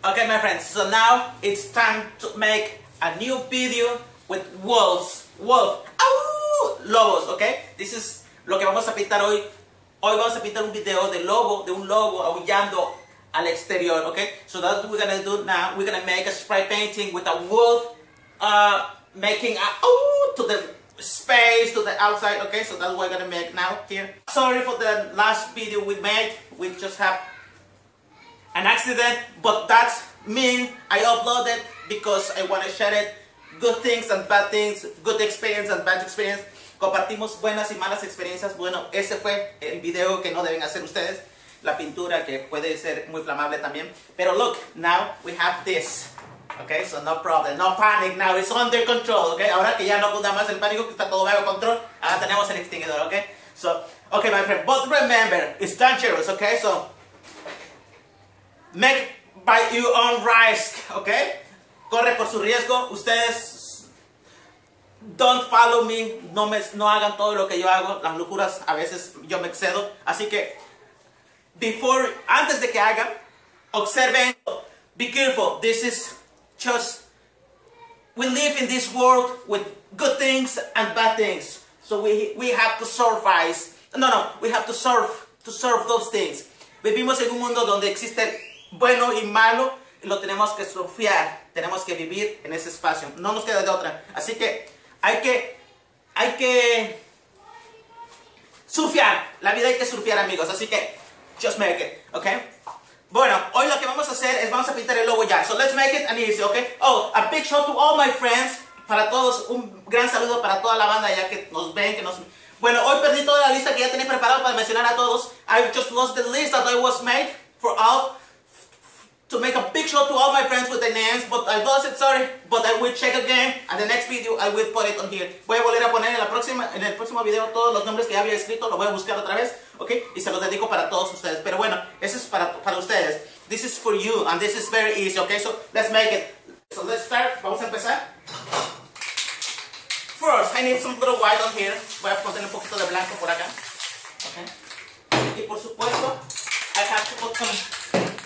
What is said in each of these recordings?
Okay, my friends, so now it's time to make a new video with wolves. Wolf. ¡Au! Lobos, okay? This is lo que vamos a pintar hoy. Hoy vamos a pintar un video de lobo, de un lobo aullando al exterior, okay? So that's what we're gonna do now. We're gonna make a spray painting with a wolf uh, making a oh to the space to the outside, okay? So that's what we're gonna make now here. Sorry for the last video we made. We just have an accident, but that's mean I uploaded because I want to share it. Good things and bad things, good experience and bad experience. Compartimos buenas y malas experiencias. Bueno, ese fue el video que no deben hacer ustedes. La pintura que puede ser muy flamable también. Pero look, now we have this. Okay, so no problem, no panic now, it's under control, okay? Ahora que ya no abunda más el pánico, que está todo bajo control, ahora tenemos el extinguidor, okay? So, okay, my friend, but remember, it's dangerous, okay? So, make by your own risk, okay? Corre por su riesgo, ustedes don't follow me, no, me, no hagan todo lo que yo hago, las locuras a veces yo me excedo, así que, before, antes de que hagan, observen, be careful, this is just we live in this world with good things and bad things. So we, we have to survive. No, no, we have to serve, to serve those things. Vivimos en un mundo donde existe bueno y malo lo tenemos que surfear. Tenemos que vivir en ese espacio. No nos queda de otra. Así que hay que, hay que surfear. La vida hay que surfear, amigos. Así que just make it, okay? Bueno, hoy lo que vamos a hacer es vamos a pintar el logo ya. So let's make it an easy, okay? Oh, a big shout to all my friends. Para todos, un gran saludo para toda la banda ya que nos ven, que nos... Bueno, hoy perdí toda la lista que ya tenía preparado para mencionar a todos. I just lost the list that I was made for all. To make a big shout to all my friends with their names, but I lost it, sorry. But I will check again, and the next video I will put it on here. Voy a volver a poner en, la próxima, en el próximo video todos los nombres que ya había escrito, lo voy a buscar otra vez, ¿ok? Y se los dedico para todos ustedes. Pero bueno, eso es para, para ustedes. This is for you, and this is very easy, ¿ok? So, let's make it. So, let's start. Vamos a empezar. First, I need some little white on here. Voy a poner un poquito de blanco por acá. ¿ok? Y por supuesto, I have to put some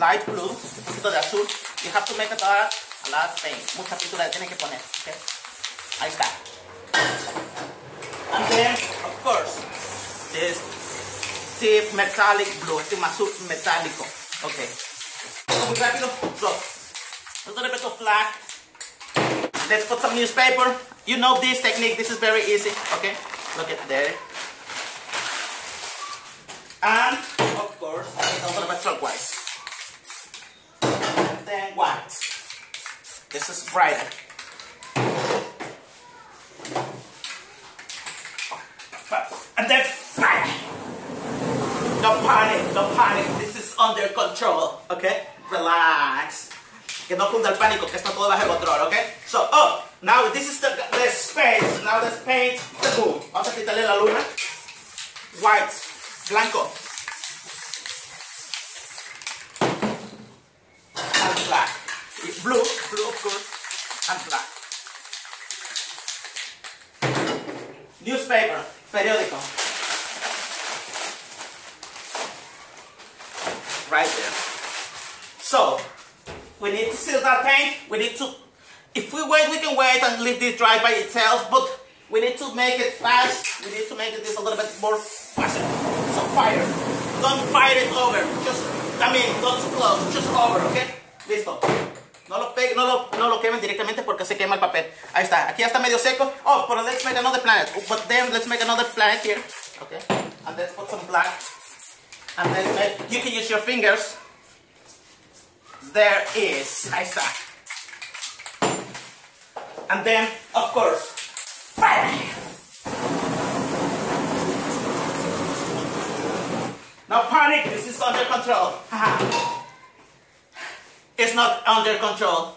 light blue, un poquito de azul. You have to make a lot, a lot of paint. Mucha pintura le tienen que poner. Okay? Ahí está. And then, of course, this deep metallic blue. Este azul metálico. Okay. Muy rápido. Look. A little bit of black. Let's put some newspaper. You know this technique. This is very easy. Okay. Look at there. And, of course, a little bit turquoise than white. This is brighter. And then No panic, no panic. This is under control, okay? Relax. Que no cunda el pánico, que está todo bajo control, okay? So, oh, now this is the, the space. Now let's paint the moon. Vamos a quitarle la luna. White, blanco. Blue, blue of course, and black. Newspaper, periódico. Right there. So, we need to seal that paint. We need to, if we wait, we can wait and leave this dry by itself, but we need to make it fast. We need to make this a little bit more faster. So fire. Don't fire it over. Just, I mean, not too close. Just over, okay? Listo. No lo, peguen, no, lo, no lo quemen directamente porque se quema el papel. Ahí está. Aquí ya está medio seco. Oh, but let's make another planet. But then let's make another planet here. Okay. And let's put some black. And let's make, you can use your fingers. There is. Ahí está. And then, of course, fire. No panic. This is under control. It's not under control.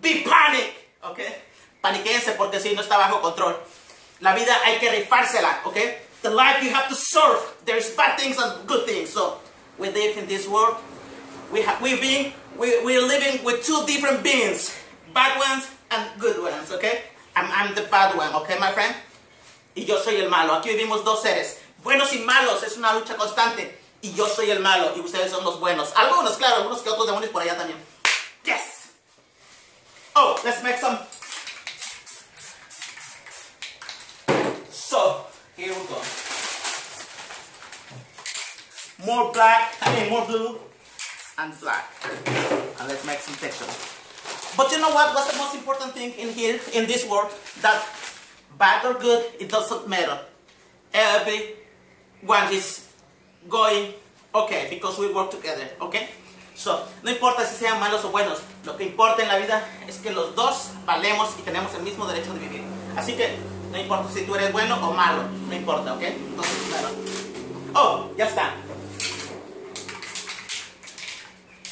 Be panic, ¿ok? Paniquense porque si no está bajo control. La vida hay que rifársela, ¿ok? The life you have to serve. There's bad things and good things. So we live in this world. We have we being we we're living with two different beings, bad ones and good ones, ¿ok? I'm, I'm the bad one, ¿ok, my friend? Y yo soy el malo. Aquí vivimos dos seres, buenos y malos. Es una lucha constante. Y yo soy el malo y ustedes son los buenos. Algunos, claro, algunos que otros demonios por allá también. Oh, let's make some. So, here we go. More black, I mean more blue and black. And let's make some texture. But you know what? What's the most important thing in here, in this work? That bad or good, it doesn't matter. Everyone is going okay because we work together, okay? So, no importa si sean malos o buenos, lo que importa en la vida es que los dos valemos y tenemos el mismo derecho de vivir. Así que, no importa si tú eres bueno o malo, no importa, ¿ok? Entonces, claro. Oh, ya está.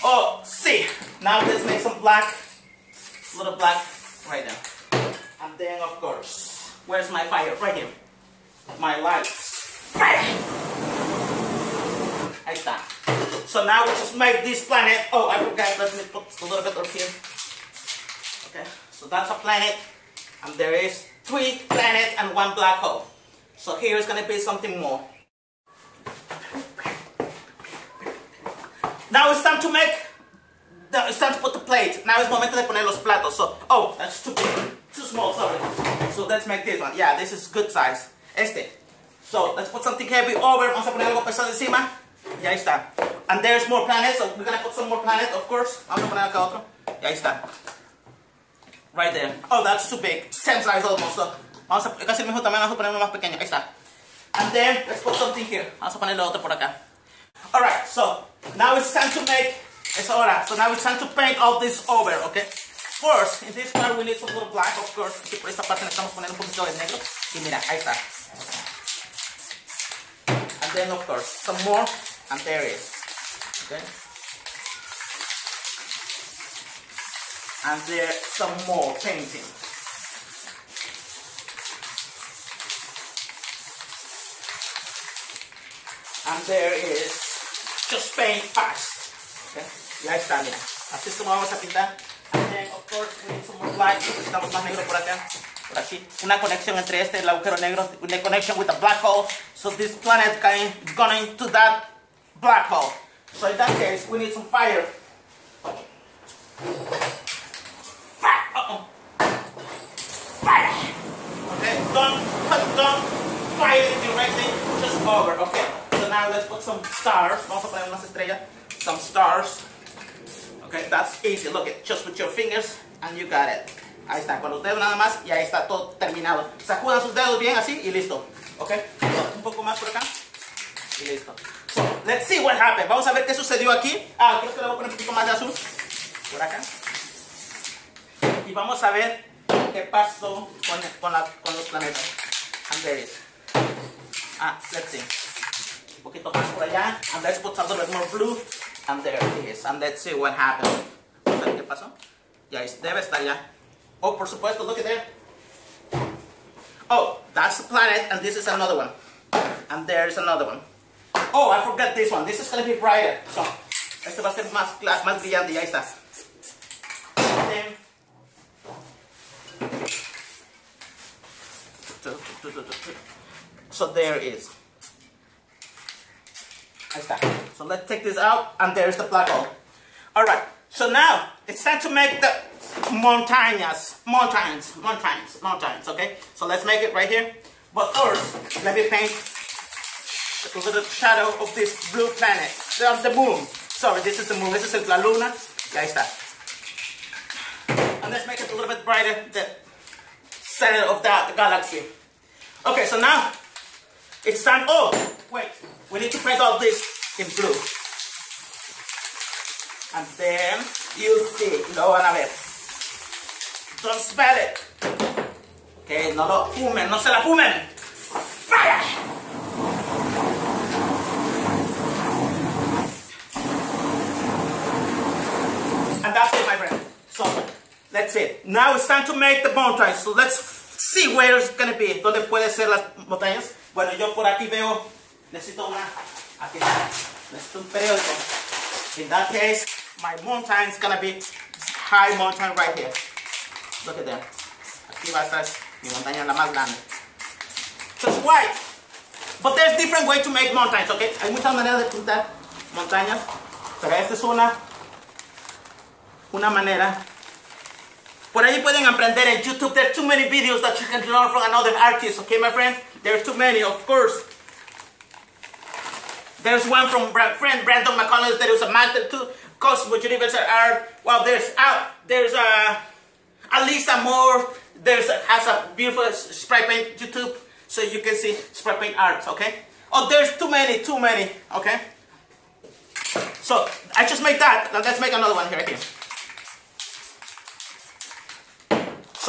Oh, see. Now let's make some black. A little black right now. And then, of course, where's my fire? Right here. My lights. Ahí está. So now we just make this planet. Oh, I forgot. Let me put a little bit over here. Okay, so that's a planet. And there is three planets and one black hole. So here's gonna be something more. Now it's time to make, no, it's time to put the plate. Now it's momento de poner los platos. So, oh, that's too big, too small, sorry. So let's make this one. Yeah, this is good size. Este. So let's put something heavy over. Vamos a poner algo pesado encima. Y ahí está. And there's more planets, so we're gonna put some more planets, of course. Vamos a poner acá otro. Y ahí está. Right there. Oh, that's too big. Same size almost. So, vamos a, casi mismo tamaño, vamos a poner uno más pequeño. Ahí está. And then, let's put something here. Vamos a ponerle otro por acá. Alright, so, now it's time to make, es hora. So now it's time to paint all this over, okay? First, in this part we need some little black, of course. Aquí por esta parte necesitamos poner un poquito de negro. Y mira, ahí está. And then, of course, some more. And is. Okay? And there some more painting. And there is just paint fast. Okay? Y ahí está, mira. Así es como vamos a pintar. And then, of course, we need some more black. Necesitamos más negro por acá. Por aquí. Una conexión entre este y el agujero negro. Una connection with the black hole. So this planet going, going to that black hole. So in that case, we need some fire. Fire! Uh-oh. Fire! Okay, don't, don't fire it directly, just over, okay? So now let's put some stars. Vamos a poner unas estrellas. Some stars. Okay, that's easy. Look, it just with your fingers and you got it. Ahí está, con los dedos nada más y ahí está todo terminado. Sacudan sus dedos bien así y listo. Ok, un poco más por acá y listo. Let's see what happened. Vamos a ver qué sucedió aquí. Ah, creo que le voy a poner un poquito más de azul. Por acá. Y vamos a ver qué pasó con, con, la, con los planetas. And there is. Ah, let's see. Un poquito más por allá. And let's put a little bit more blue. And there it is. And let's see what happened. Vamos a ver qué pasó. Ya debe estar ya. Oh, por supuesto, look at there. Oh, that's the planet, and this is another one. And there's another one. Oh, I forgot this one. This is to be brighter. So, este va a ser más, más brillante y so there is. Está. So let's take this out, and there's the black hole. All right. So now it's time to make the montañas, mountains, mountains, mountains. Okay. So let's make it right here. But first, let me paint a little shadow of this blue planet. Of the moon. Sorry, this is the moon. This is La Luna. Ya está. And let's make it a little bit brighter, the center of that galaxy. Okay, so now it's time. Oh, wait. We need to paint all this in blue. And then you see, lo van a ver. Don't spell it. Okay, no lo fumen, no se la fumen. Fire! And that's it, my friend. So, that's it. Now it's time to make the mountains. So let's see where it's gonna be. ¿Dónde puede ser las montañas? Bueno, yo por aquí veo, necesito una, aquí necesito un periódico. In that case, my mountain is gonna be high mountain right here. Look at that. Aquí va a estar mi montaña la más grande. Just white. But there's different way to make mountains, okay? Hay muchas maneras de pintar montañas, pero esta es una una manera Por ahí pueden aprender en YouTube. There are too many videos that you can learn from another artist. Okay, my friend? There are too many, of course. There's one from friend Brandon McConnell. There is a master too. Cosmos Universal Art. Well, there's uh, there's uh, Alisa Moore. There's a, has a beautiful spray paint YouTube, so you can see spray paint art. Okay. Oh, there's too many, too many. Okay. So I just made that. Now let's make another one here. here.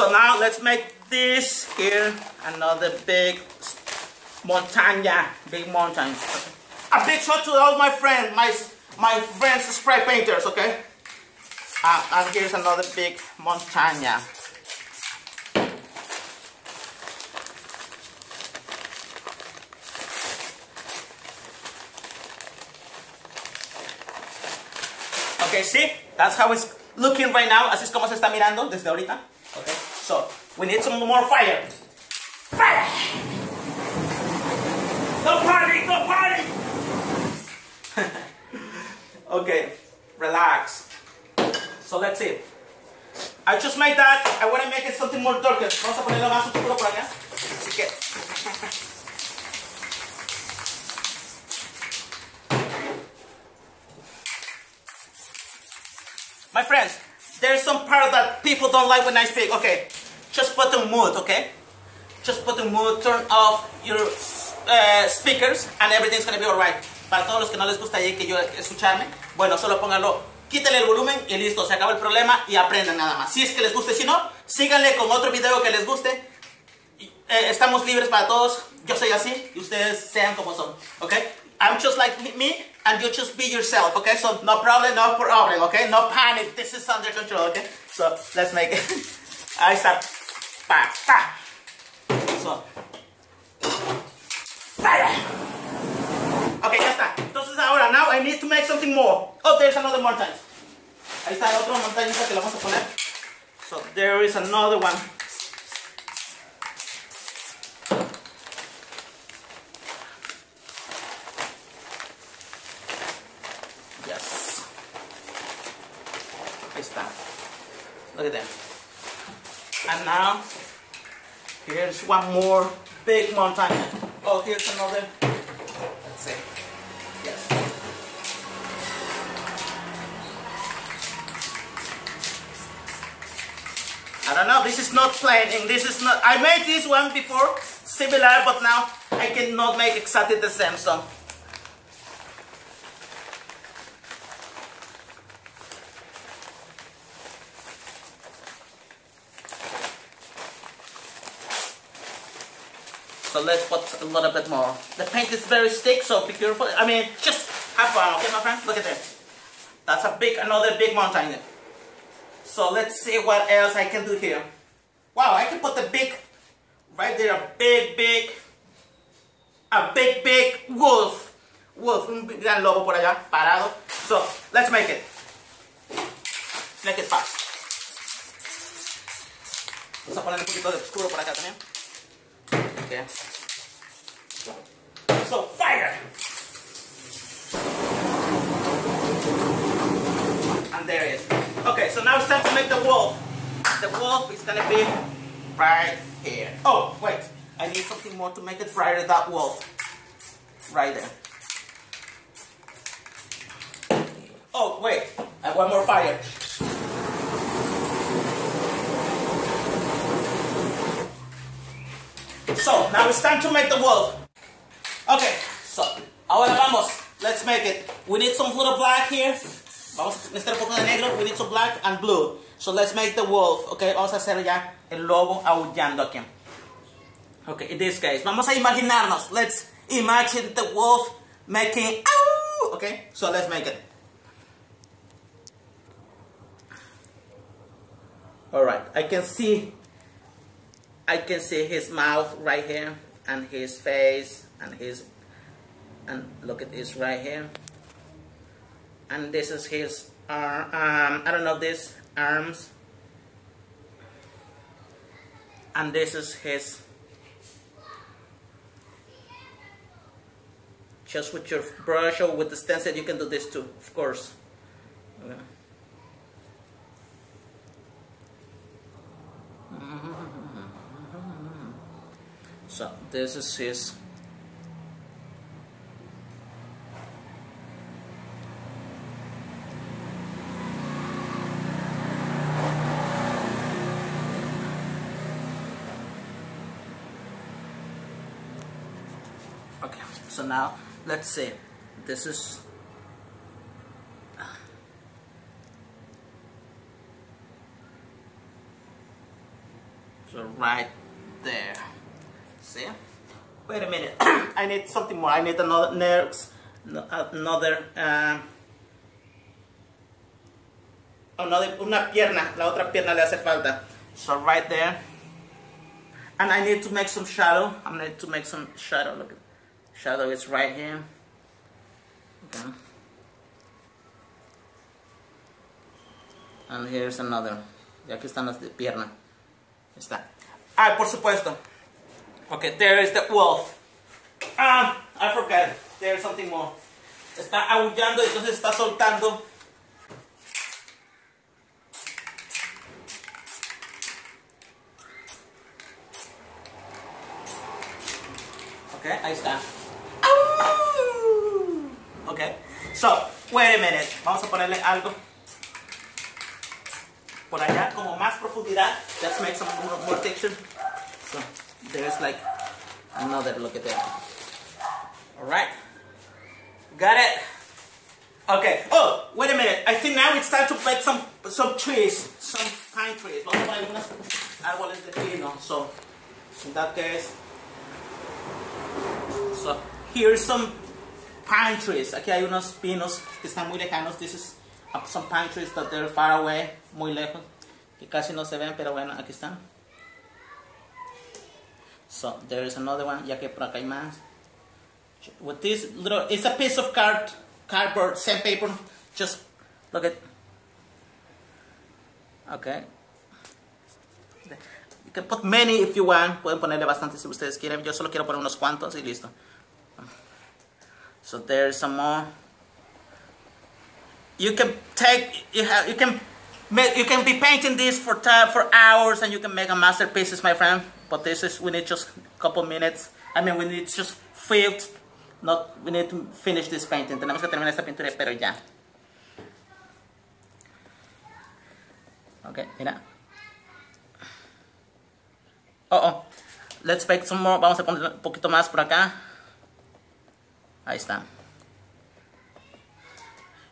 So now let's make this here another big montaña, big mountain. A big shout to all my friends, my my friends spray painters, okay? Uh, and here's another big montaña. Okay, see? That's how it's looking right now. Así es como se está mirando desde ahorita. We need some more fire. Fire! No party, no party! okay, relax. So let's see. I just made that. I want to make it something more darker. Vamos a más oscuro por acá. Así que. My friends, there's some part that people don't like when I speak. Okay, just put the mood, okay? Just put the mood, turn off your uh, speakers, and everything's gonna be alright. Para todos los que no les gusta ahí que yo escucharme, bueno, solo pónganlo, quítale el volumen y listo, se acaba el problema y aprendan nada más. Si es que les guste, si no, síganle con otro video que les guste. Eh, estamos libres para todos, yo soy así y ustedes sean como son, okay? I'm just like me, and you just be yourself, okay? So no problem, no problem, okay? No panic, this is under control, okay? So let's make it. Ahí está. Pa. Ok, ya está. Entonces ahora, now I need to make something more. Oh, there's another mountain. Ahí está el otro montañita que lo vamos a poner. So there is another one. One more big mountain. Oh, here's another. Let's see. Yes. I don't know, this is not plain, this is not, I made this one before, similar, but now I cannot make exactly the same, so. So let's put a little bit more. The paint is very thick, so be careful. I mean, just have fun, okay, my friend? Look at this. That's a big, another big mountain. So let's see what else I can do here. Wow, I can put the big, right there, a big, big, a big, big wolf. Wolf, un gran lobo por allá, parado. So, let's make it. Make it fast. Vamos a poner un poquito de oscuro por acá también. Okay. So, fire! And there it is. Okay, so now it's time to make the wolf. The wolf is gonna be right here. Oh, wait. I need something more to make it brighter, that wolf. Right there. Oh, wait. I want more fire. So, now it's time to make the wolf. Okay, so, ahora vamos. Let's make it. We need some little black here. Vamos un poco de negro. We need some black and blue. So let's make the wolf. Okay, vamos a hacer ya el lobo aullando aquí. Okay, in this case, vamos a imaginarnos. Let's imagine the wolf making ow. Okay, so let's make it. All right, I can see. I can see his mouth right here, and his face, and his, and look at this right here. And this is his arm, um, I don't know this arms. And this is his just with your brush or with the stencil you can do this too of course okay. This is his okay so now let's see this is so right there see? Wait a minute. I need something more. I need another nerves another um, another una pierna. La otra pierna le hace falta. So right there. And I need to make some shadow. I need to make some shadow. Look shadow is right here. Okay. And here's another. Y aquí están las de pierna está. Ah por supuesto okay there is the wolf ah I forgot there's something more está aullando entonces está soltando Okay, ahí está. Okay, so, wait a minute. Vamos a ponerle algo por allá, como más profundidad. Let's make some more, more texture. So, there's like another look at that. Alright. Got it? Okay. Oh, wait a minute. I think now it's time to plant some some trees, some pine trees. Vamos a poner unos árboles de pino. So, in that case, so here's some pine trees. Aquí hay unos pinos que están muy lejanos. This is uh, some pine trees that they're far away, muy lejos, que casi no se ven, pero bueno, aquí están. So there's another one, ya que por acá hay más. With this little, it's a piece of card, cardboard, sandpaper. Just look at. Okay. You can put many if you want. Pueden ponerle bastante si ustedes quieren. Yo solo quiero poner unos cuantos y listo. So there's some more. You can take you have you can make you can be painting this for time for hours and you can make a masterpieces, my friend. But this is we need just a couple minutes. I mean we need just filled. Not we need to finish this painting. Tenemos que terminar esta pintura, pero ya. Okay, mira. Oh, oh. Let's make some more. Vamos a poner un poquito más por acá. Ahí está.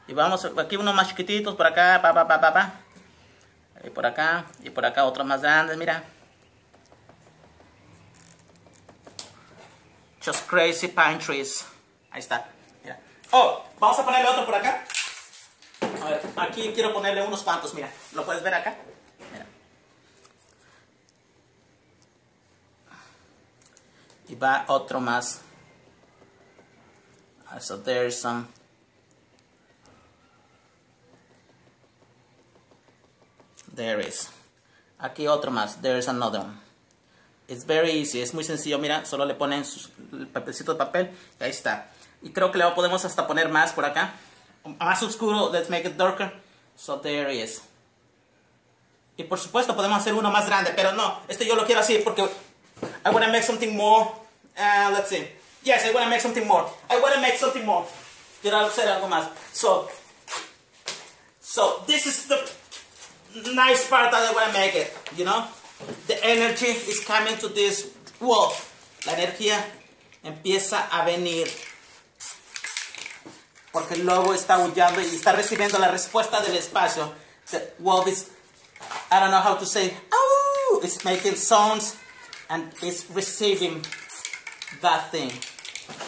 Y vamos, aquí unos más chiquititos, por acá, pa, pa, pa, pa, pa. Y por acá, y por acá otros más grandes, mira. Just crazy pine trees. Ahí está. Oh, vamos a ponerle otro por acá. Aquí quiero ponerle unos cuantos, mira. ¿Lo puedes ver acá? Mira. Y va otro más. So there's some There is. Aquí otro más. There is another one. It's very easy. Es muy sencillo. Mira, solo le ponen el papelcito de papel. Y ahí está. Y creo que le podemos hasta poner más por acá. Más oscuro. Let's make it darker. So there is. Y por supuesto podemos hacer uno más grande. Pero no. Este yo lo quiero así porque I want to make something more. Uh, let's see. Yes, I want to make something more. I want to make something more. Quiero hacer algo más. So, so this is the nice part that I want to make it, you know? The energy is coming to this wall. La energía empieza a venir. Porque el lobo está aullando y está recibiendo la respuesta del espacio. The wolf is, I don't know how to say, oh, it's making sounds and it's receiving that thing,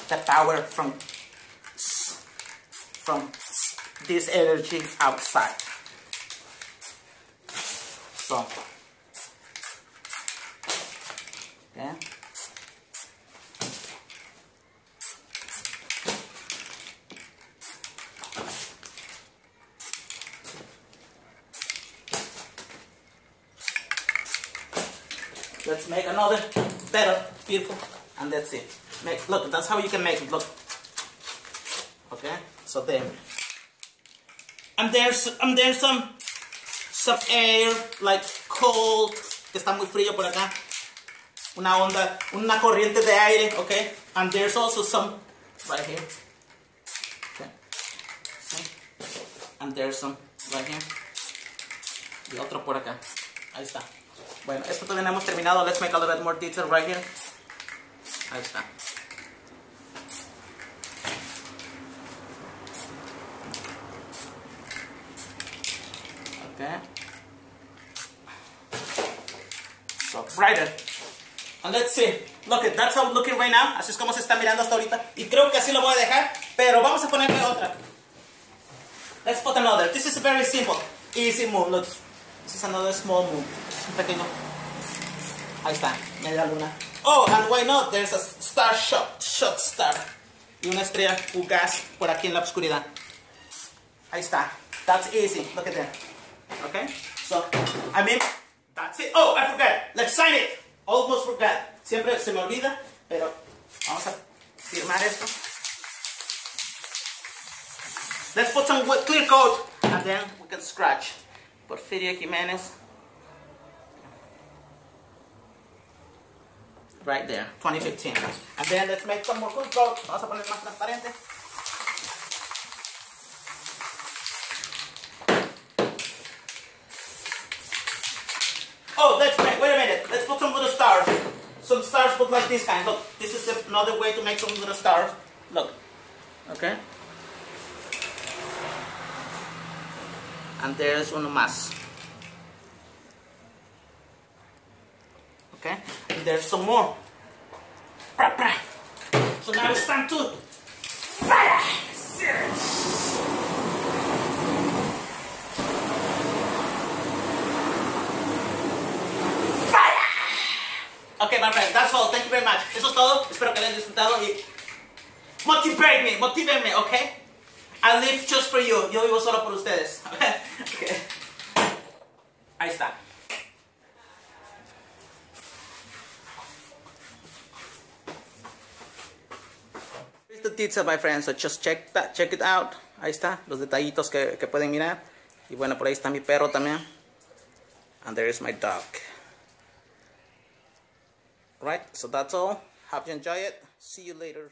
the power from, from this energy outside. So, okay. Let's make another better, beautiful, and that's it. Make look, that's how you can make it. Look. Okay, so there. And there's and there's some some air, like cold, que está muy frío por acá. Una onda, una corriente de aire, okay? And there's also some right here. Okay. And there's some right here. Y otro por acá. Ahí está. Bueno, esto todavía no hemos terminado. Let's make a little bit more detail right here. Ahí está. Okay. So brighter. And let's see. Look, that's how I'm looking right now. Así es como se está mirando hasta ahorita. Y creo que así lo voy a dejar. Pero vamos a ponerle otra. Let's put another. This is very simple. Easy move. Look. This is another small move. Un pequeño. Ahí está. Media luna. Oh, and why not? There's a star shot. Shot star. Y una estrella fugaz por aquí en la oscuridad. Ahí está. That's easy. Look at that. Okay? So, I mean, that's it. Oh, I forgot. Let's sign it. Almost forgot. Siempre se me olvida, pero vamos a firmar esto. Let's put some clear coat and then we can scratch. Porfirio Jimenez. Right there, 2015. And then let's make some more clear coat. Vamos a poner más transparente. Look like this kind. Look, this is another way to make some little stars. Look. Okay? And there's one más. Okay? And there's some more. So now it's time to fire! Thank you very much. Eso es todo. Espero que hayan disfrutado y motivate me, motívenme, ok? I live just for you. Yo vivo solo por ustedes. okay. Ahí está. Here's the detail, my friend. So just check that, check it out. Ahí está, los detallitos que, que pueden mirar. Y bueno, por ahí está mi perro también. And there is my dog. Right, so that's all. Hope you enjoy it. See you later.